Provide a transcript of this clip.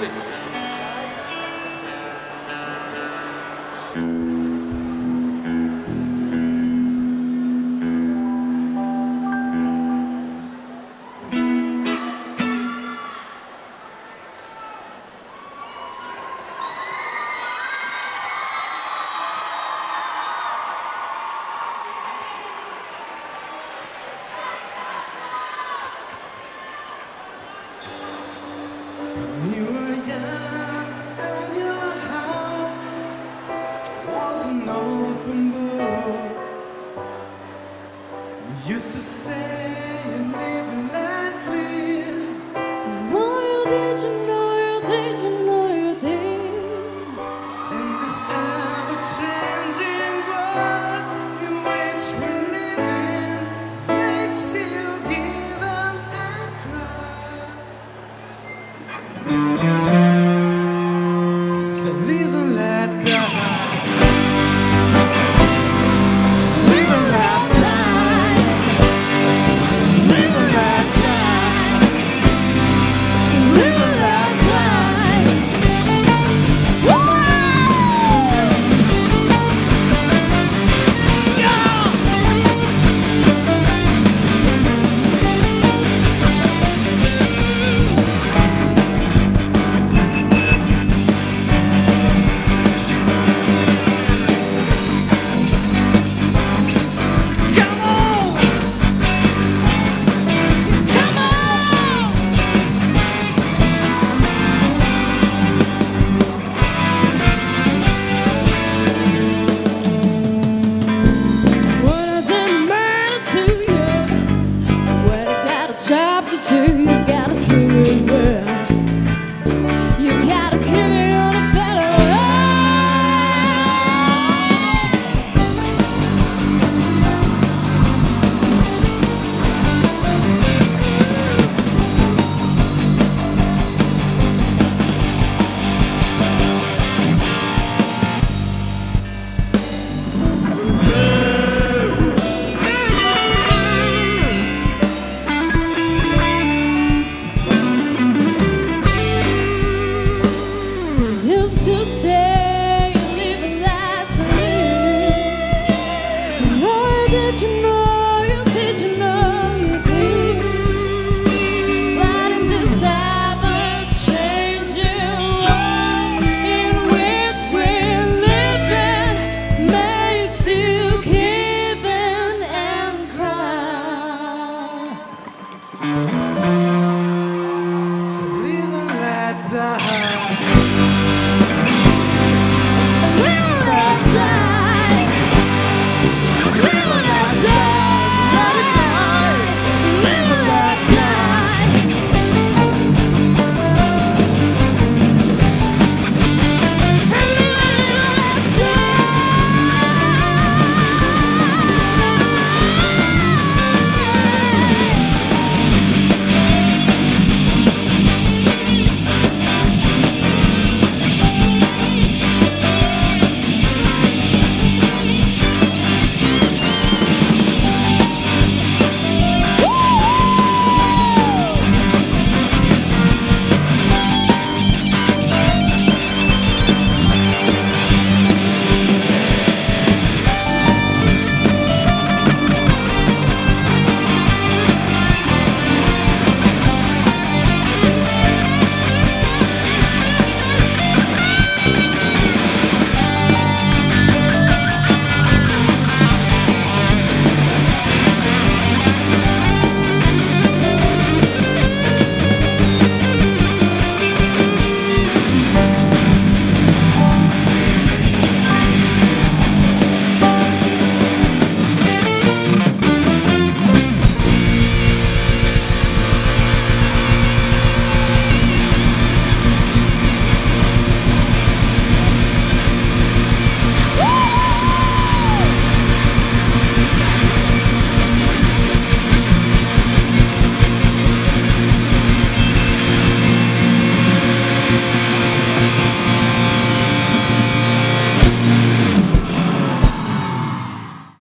Absolutely. Used to say